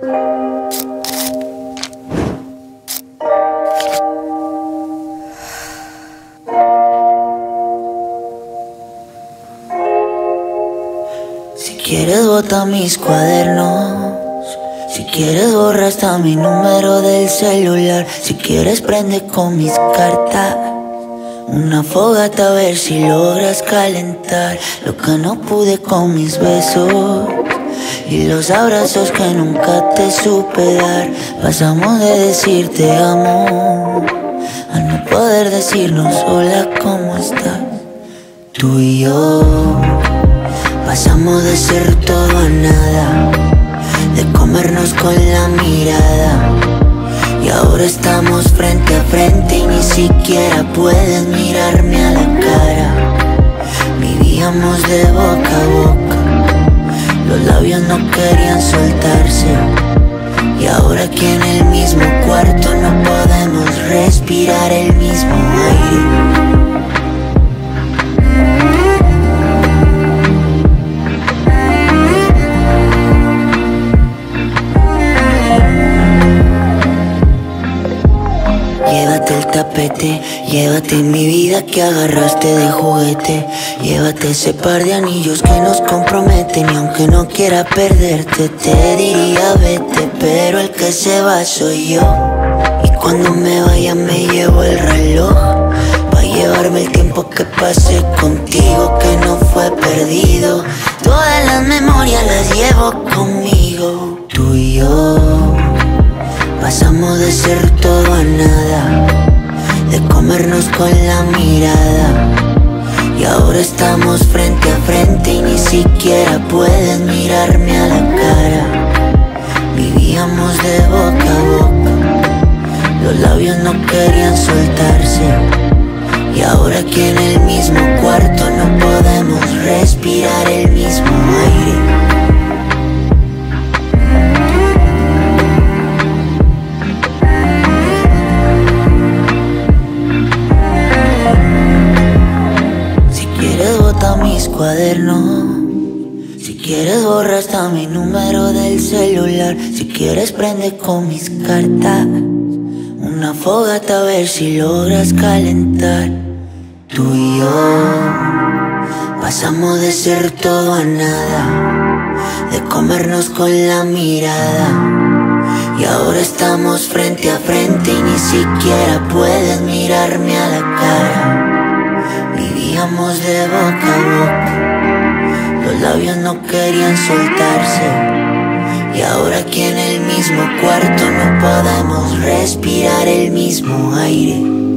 Si quieres bota mis cuadernos. Si quieres borra hasta mi número del celular. Si quieres prende con mis cartas. Una fogata a ver si logras calentar Lo que no pude con mis besos y los abrazos que nunca te supe dar. Pasamos de decirte amo A no poder decirnos hola, ¿cómo estás? Tú y yo Pasamos de ser todo a nada De comernos con la mirada. Y ahora estamos frente a frente Y ni siquiera puedes mirarme a la cara. Vivíamos de boca a boca los labios no querían soltarse. Y ahora aquí en el mismo cuarto no podemos respirar el mismo aire. Llévate el tapete, llévate mi vida que agarraste de juguete. Llévate ese par de anillos que nos comprometen aunque no quiera perderte te diría vete Pero el que se va soy yo. Y cuando me vaya me llevo el reloj Pa' llevarme el tiempo que pasé contigo que no fue perdido. Todas las memorias las llevo conmigo. Tú y yo Pasamos de ser todo a nada, de comernos con la mirada. Y ahora estamos frente a frente y ni siquiera puedes mirarme a la cara. Vivíamos de boca a boca, los labios no querían soltarse. Y ahora aquí en el mismo cuarto no podemos respirar el mis cuadernos Si quieres borra hasta mi número del celular. Si quieres prende con mis cartas. Una fogata a ver si logras calentar. Tú y yo Pasamos de ser todo a nada De comernos con la mirada. Y ahora estamos frente a frente Y ni siquiera puedes mirarme a la cara De boca a boca, los labios no querían soltarse. Y ahora aquí en el mismo cuarto no podemos respirar el mismo aire.